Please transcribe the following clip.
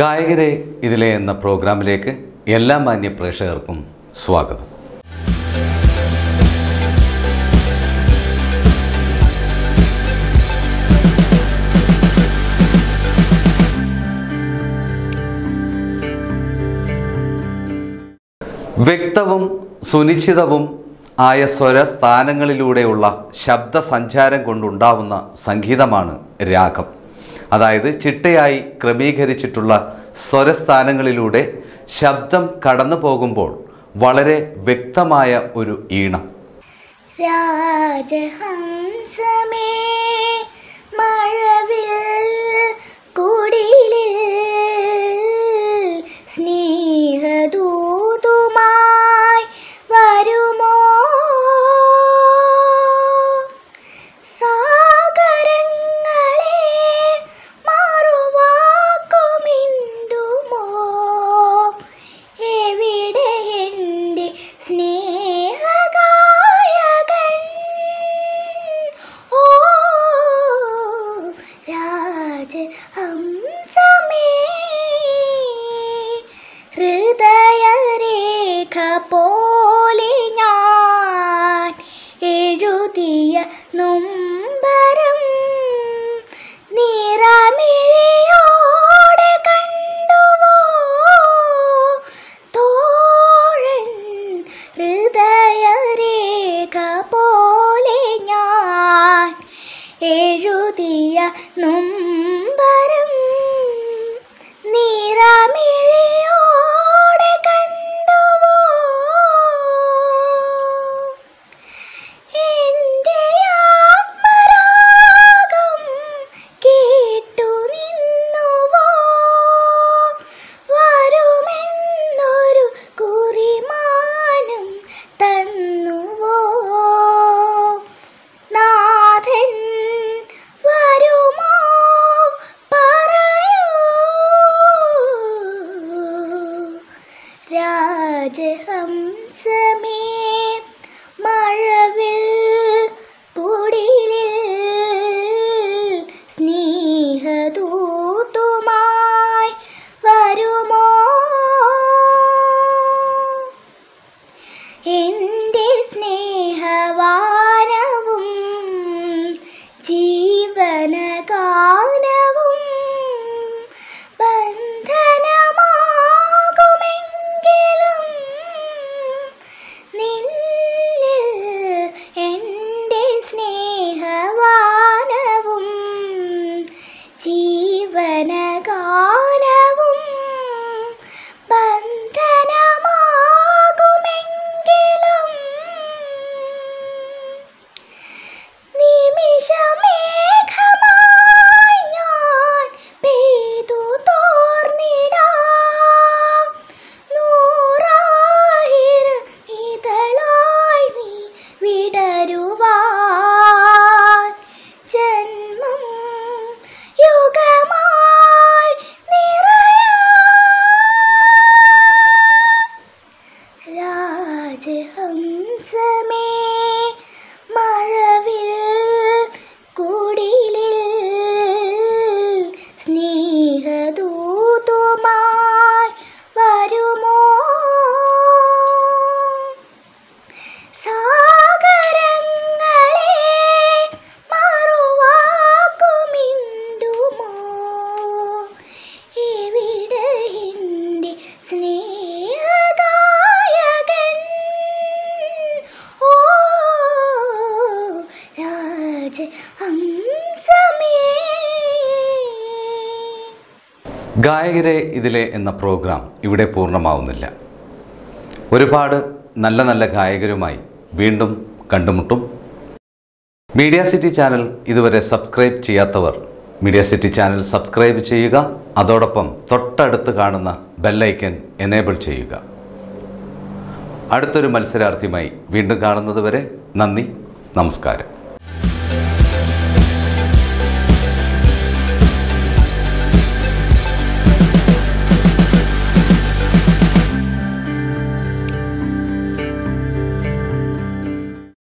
ഗായകരെ ഇതിലെ എന്ന പ്രോഗ്രാമിലേക്ക് എല്ലാ മാന്യ പ്രേക്ഷകർക്കും സ്വാഗതം. വ്യക്തവും സുനിശ്ചിതവും ആയ സ്വരസ്ഥാനങ്ങളിലൂടെയുള്ള ശബ്ദ സഞ്ചാരം കൊണ്ടുണ്ടാവുന്ന സംഗീതമാണ് രാഗം. അതായത് ചിട്ടയായി ക്രമീകരിച്ചിട്ടുള്ള സ്വരസ്ഥാനങ്ങളിലൂടെ ശബ്ദം കടന്നു പോകുമ്പോൾ വളരെ വ്യക്തമായ ഒരു ഈണം. രാജഹംസമേ പോലെ ഞാൻ എഴുതിയ നൊമ്പരം നിറമിഴയോടെ കണ്ടുവോ? തോഴൻ ഹൃദയരേഖ പോലെ ഞാൻ എഴുതിയ നൊമ്പരം നിറമിഴിയോടെ രാജഹംസമേ. മഴവിൽ Trên. ഗായകരെ ഇതിലെ എന്ന പ്രോഗ്രാം ഇവിടെ പൂർണമാവുന്നില്ല. ഒരുപാട് നല്ല നല്ല ഗായകരുമായി വീണ്ടും കണ്ടുമുട്ടും. മീഡിയ സിറ്റി ചാനൽ ഇതുവരെ സബ്സ്ക്രൈബ് ചെയ്യാത്തവർ മീഡിയ സിറ്റി ചാനൽ സബ്സ്ക്രൈബ് ചെയ്യുക. അതോടൊപ്പം തൊട്ടടുത്ത് കാണുന്ന ബെല്ലൈക്കൻ എനേബിൾ ചെയ്യുക. അടുത്തൊരു മത്സരാർത്ഥിയുമായി വീണ്ടും കാണുന്നത് വരെ നന്ദി നമസ്കാരം.